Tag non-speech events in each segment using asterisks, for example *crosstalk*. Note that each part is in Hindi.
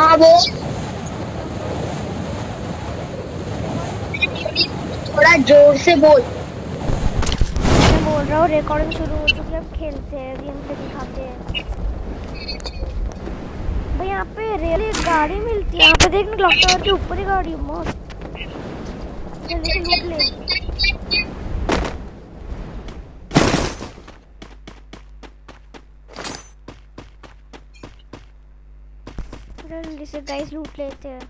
हाँ वो थोड़ा ज़ोर से बोल। मैं बोल रहा हूँ रिकॉर्डिंग शुरू हो चुकी है खेलते हैं गेम प्ले दिखाते हैं। भाई यहाँ पे रेल गाड़ी मिलती है, यहाँ पे देखने क्लॉक टावर के ऊपर ही गाड़ी मस्त। जल्दी से लूट ले जल्दी से गाइस लूट लेते हैं।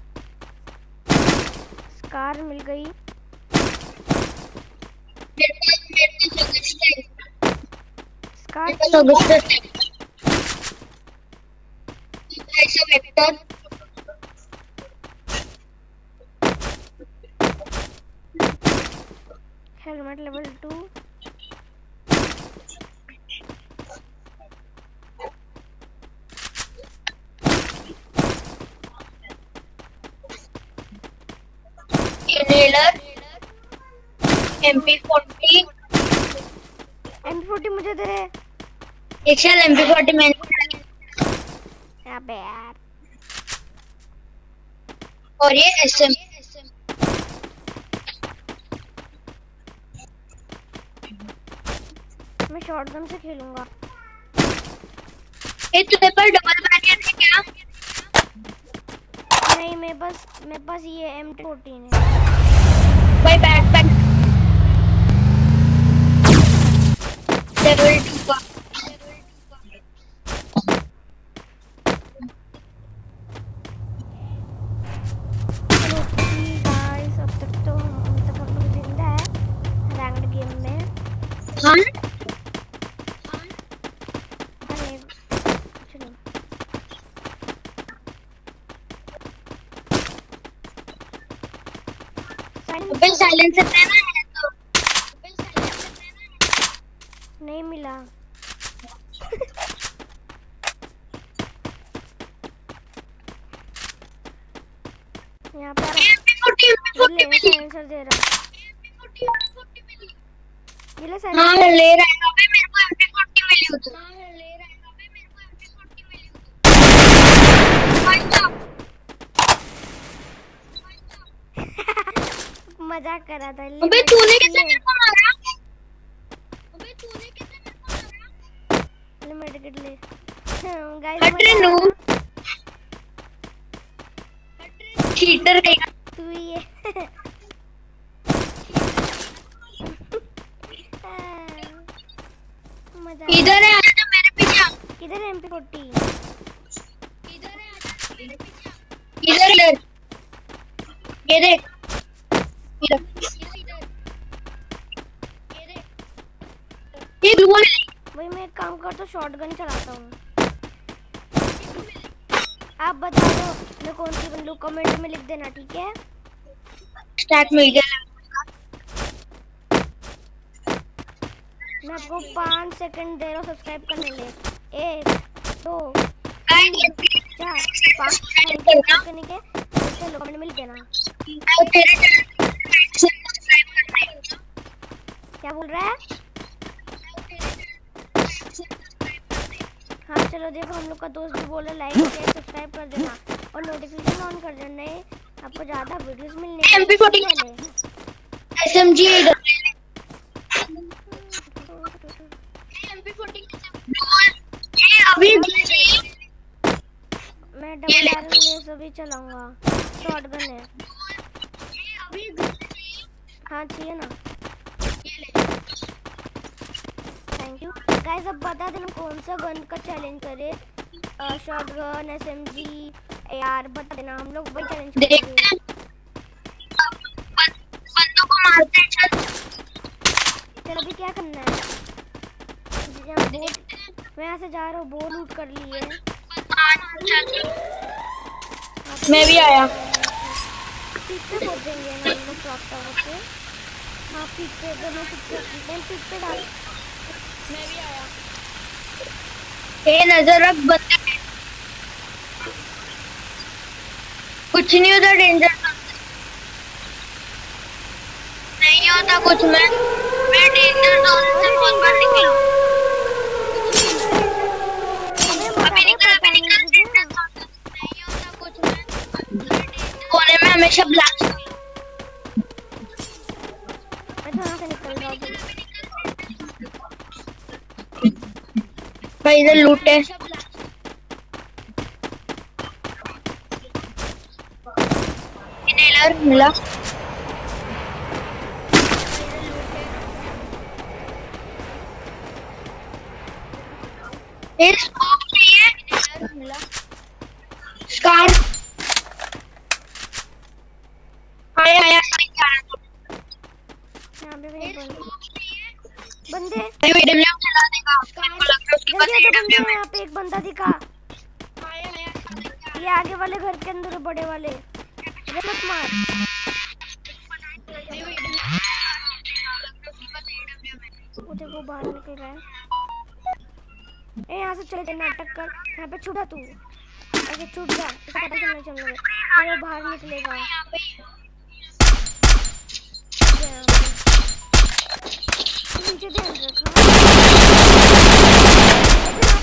कार मिल गई। Vector helmet level two inhaler MP40 M forty मुझे दे एक्सेल MP40 मैंने अबे यार और ये SM मैं शॉटगन से खेलूँगा। ये तुझे पर डबल बैरियर है क्या? नहीं मेरे पास मेरे पास ये एम फोर्टीन है भाई बैक पैक लेवल 2 का चलो गाइस अब तक तो हम अब तक हम लोग ज़िंदा है रैंक्ड गेम में हम अरे चलो मोबाइल साइलेंसर रहना है तो है नहीं मिला। यहाँ पे MP40 MP40 मिली साइलेंसर दे रहा MP40 MP40 मिली। ये ले हाँ साइलेंसर ले रहा है। अबे मेरे को MP40 मिली उधर हाँ ले रहा है अबे मेरे को MP40 मिली उधर भाई साहब मज़ाक कर रहा था अबे तूने कैसे मेरे को मारा? अबे तूने कैसे मेरे? को मारा ले। मेरे टिकट ले गाइस हट रे नू चीटर कहीं तू ही है। *laughs* इधर है आजा मेरे पीछे आ। किधर है MP40 इधर है आजा मेरे पीछे आ। इधर इधर ये देख। ये ग्लू वाली भाई मैं एक काम कर तो शॉटगन चलाता हूँ आप बता दो मैं कौन सी बंदूक कमेंट में लिख देना ठीक है स्टैक मिल गया मैं आपको पाँच सेकंड दे रहा हूँ सब्सक्राइब करने लिए एक दो चार पाँच सब्सक्राइब करने के कमेंट में लिख देना क्या बोल रहा है? हाँ चलो देखो हम लोग का दोस्त भी बोल रहा है लाइक शेयर सब्सक्राइब कर देना और नोटिफिकेशन ऑन कर देना है आपको ज़्यादा वीडियोस मिलने MP40 पहले। एसएमजी अभी मैं डबल ये सभी चलाऊँगा। शॉटगन है। हाँ चाहिए ना थैंक यू गाइस अब बता देना कौन सा गन का चैलेंज करे। शॉटगन एसएमजी यार बता देना हम लोग वही चैलेंज देखते करेंगे हैं। बंदों को मारते हैं चल। चलो अभी क्या करना है? मैं यहाँ से जा रहा हूँ बो लूट कर ली है। मैं भी आया। पीक पे पहुँचेंगे ना हम लोग हाँ पीक पे दोनों पीक पे पीक पे डाल मैं ए नज़र रख बंदे। कुछ नहीं होता डेंजर नहीं होता कुछ, मैं मैं डेंजर जोन से बहुत बार निकला। अभी अभी होता कुछ हमेशा ब्लास्ट भाई इधर लूट है। इनहेलर मिला। स्कोप चाहिए मिला। स्कार। आया आया। यहाँ पे कहीं बंदे। यहाँ पे एक बंदा दिखा। ये आगे वाले घर के अंदर बड़े वाले। मत मार। वो देखो बाहर निकल रहा है। यहाँ से चले नाटक कर। यहाँ पे छुटा तू। ऐसे छूट जा पता चलना चाहिए फिर वो बाहर निकलेगा। नीचे ध्यान रखा।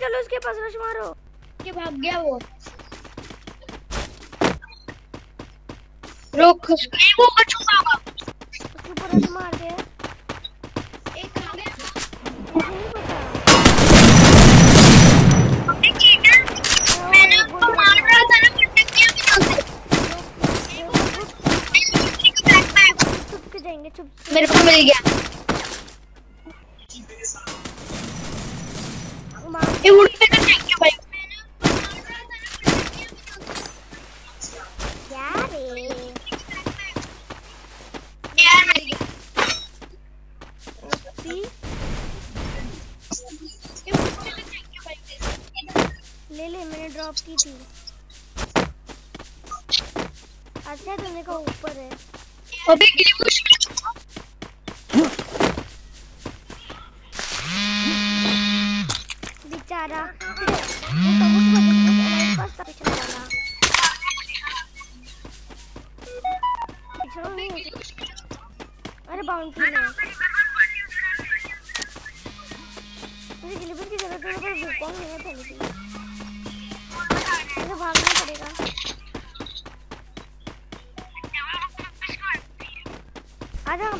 चलो उसके पास रश मारो। के भाग गया वो। रोक नहीं वो बचूँगा होगा उसके ऊपर रश मार दे। एक आ गया। मुझे नहीं पता। हमने किया मैंने उसको मार रहा था ना पटक दिया मैंने उसे जाएँगे छुप छुप। मेरे को मिल गया। तो पी ये उड़ पे तो थैंक यू भाई ले ले मैंने ड्रॉप की थी अच्छा तुमने कहा ऊपर है अबे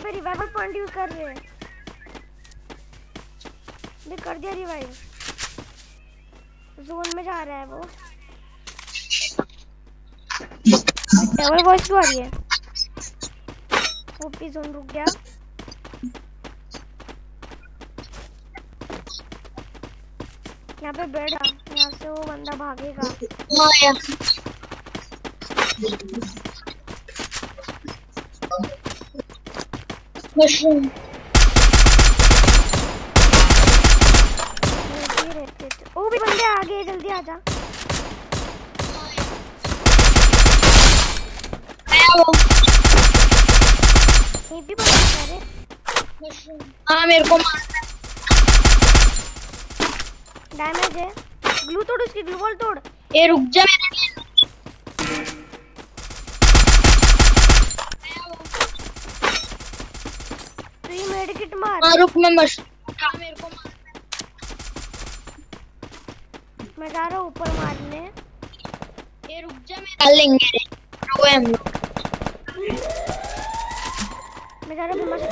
पे रिवाइवल पॉइंट यूज़ कर रहे हैं। देख कर दिया रिवाइव जोन में जा रहा है वो। डबल वॉइस क्यों आ रही है? ओपी जोन रुक गया। यहाँ पे बेड यहाँ से वो बंदा भागेगा। मशरूम थे ओ भी बंदे आ गए जल्दी आ जा ये भी बंदे सारे हाँ मेरे को मारना डैमेज है। ग्लू तोड़ उसकी ग्लू बॉल तोड़। ये रुक जा मेरे लिए तू मेड मार हाँ रुक मैं हाँ मेरे को मारना मैं जा रहा हूँ ऊपर मारने ये रुक जा मैं डाल लेंगे रे रो है हम लोग मैं जा रहा हूँ उधर एक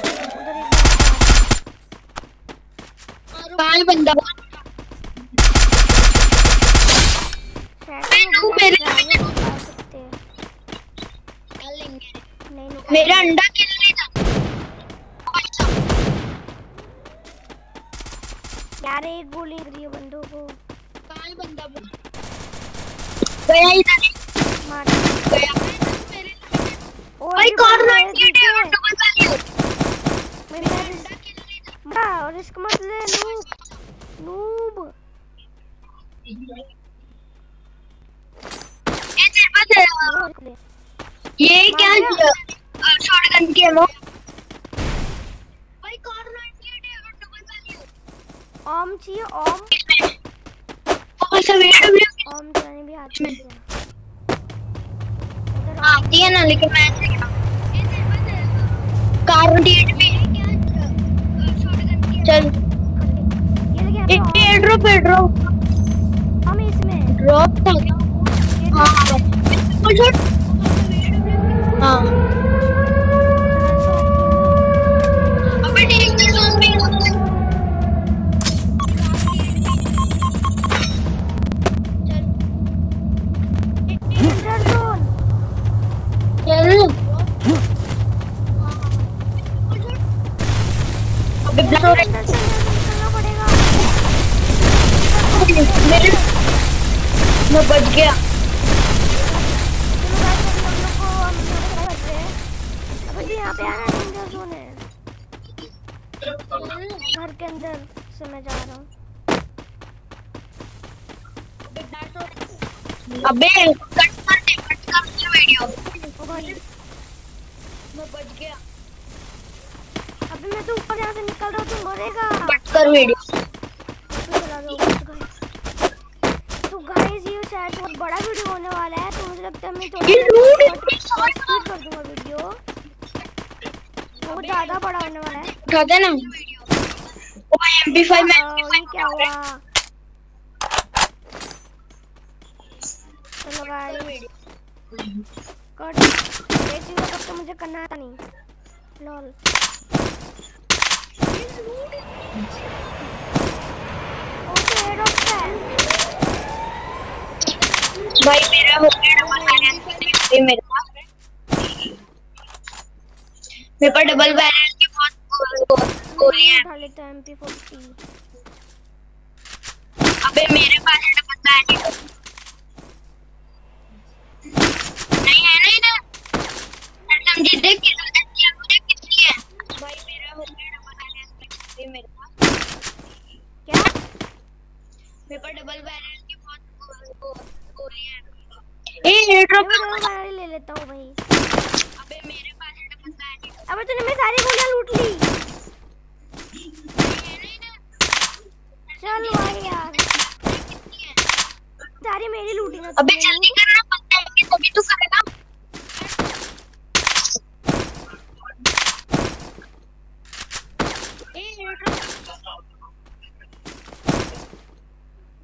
कहाँ बंदा हूँ, मेरे ड्राइवर यार एक गोली लग रही है बंदों को। कहाँ बंदा वो? गया इधर ही मार गया। हैं, है? डबल वैल्यू मेरा मत ले नूब। नूब। ये तेरे पास है? ये क्या शॉटगन की एमो भाई ओम चाहिए ओम। और सब एडब्ल्यू ओम चलाने भी आती है इधर हाँ, आती है ना लेकिन मैं ऐसे क्या कार। 98 भी है क्या शॉटगन की चल। ये ये ड्रॉप है ड्रॉप ओम। इसमें। ड्रॉप था। हाँ। शॉट हाँ। अबे जी यहाँ पे आना डेंजर जोन है घर के अंदर से मैं जा रहा हूँ अबे कट कर दे कट कर दे वीडियो मैं बच गया अभी मैं तो ऊपर यहाँ से निकल रहा हूँ तुम मरेगा। कट कर वीडियो तो चला जाओ बच गए तो गाइस ये शायद बहुत बड़ा वीडियो होने वाला है तो मुझे लगता है मैं ये थोड़ा कर दूँगा वीडियो। बहुत ज़्यादा बड़ा होने वाला है। उठा दे ना। ओ भाई एमपी5 में क्या हुआ? चलो गाइस कट ये चीज़ कब तो मुझे करना आता नहीं। लॉल ओके है। भाई मेरा हो गया डबल बैलेंस ये मेरे मेरे पास डबल बैलेंस की बहुत गोली है। उठा लेते हैं एमपी फोर्टी अबे मेरे पास डबल बैलेंस नहीं है नहीं ना। समझे देख किस किया मुझे कितनी है भाई मेरा हो गया डबल बैलेंस ये मेरे पास क्या मेरे पास डबल बैलेंस की बहुत गोली है ए एयरड्रॉप मैं डबल बैरल ले लेता हूँ भाई अबे मेरे पास है डबल बैलेंस अबे तूने मेरी सारी गोलियाँ लूट ली नहीं है नहीं ना चल भाई यार कितनी है सारी मेरी लूटी ना अबे तूने। जल्दी करना पड़ता है कि तभी तो करेगा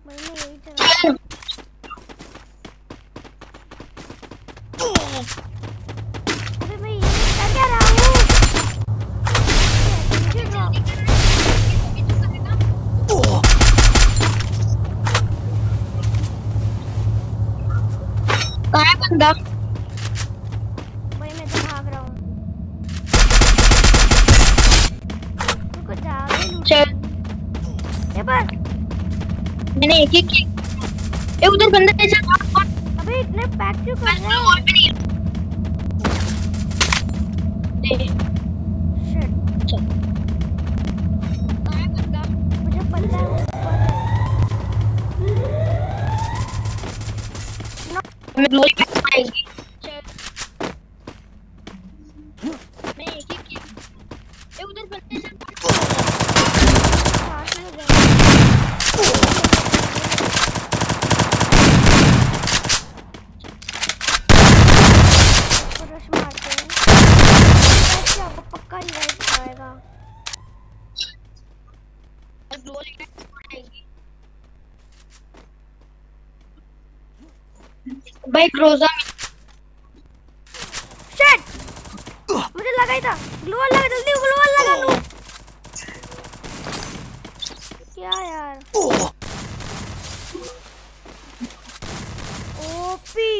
भाई मैं यही चला अबे मैं ये कर क्या रहा हूँ। कहाँ है बंदा भाई मैं तो भाग रहा हूँ रुको जाओ ये लूट चल। ये बस मैंने एक ही किया। ए उधर बंदा कैसा था अबे इतने पैक क्यों कर रहे हैं। और भी नहीं है। दे, शिट चल कहाँ है बंदा मुझे पता है वो ऊपर है मैं ग्लोरी पे आएगी चल मैं एक ही किया ए उधर बंदा कैसा पास में गया उसको रश मारते हैं ऐसे आपको पक्का रिवाइव आएगा ग्लोरी पे आएगी भाई क्रोजा शिट मुझे लगा ही था। ग्लूवल लगा जल्दी ग्लूवल लगा लूँ क्या यार? ओपी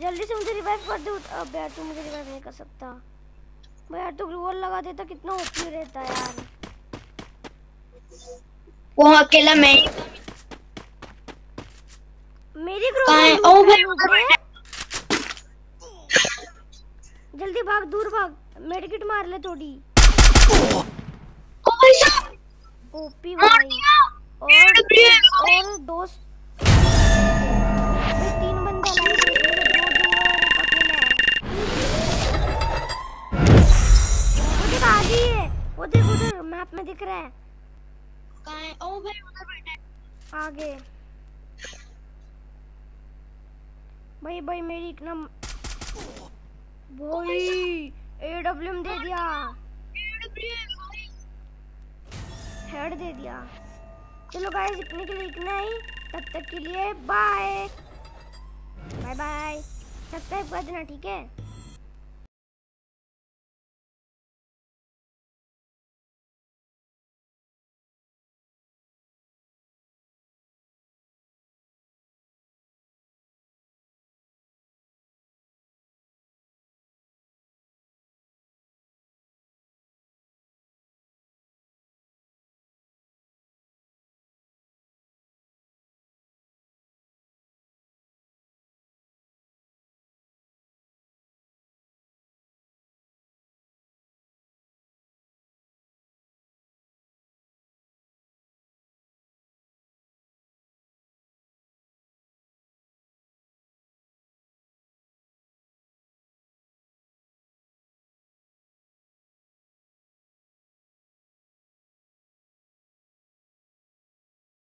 जल्दी से मुझे रिवाइव कर दो। अब यार तू मुझे रिवाइव नहीं कर सकता। भाई यार तू ग्लूवल लगा देता कितना ओपी रहता यार। वो अकेला मैं मेरी है? ग्लूवल ओ भाई, जल्दी भाग दूर भाग। मेडिकेट मार ले थोड़ी ओपी भाई। और दोस्त। तीन बंदे वो देख उधर मैप में दिख रहा है। कहाँ है? ओ भाई उधर बैठा है। आगे। भाई भाई मेरी एक ना भाई एडब्ल्यूएम दे दिया। हेड दे दिया। चलो गाइस इतने के लिए इतना ही। तब तक के लिए बाय बाय बाय सब्सक्राइब कर देना, ठीक है?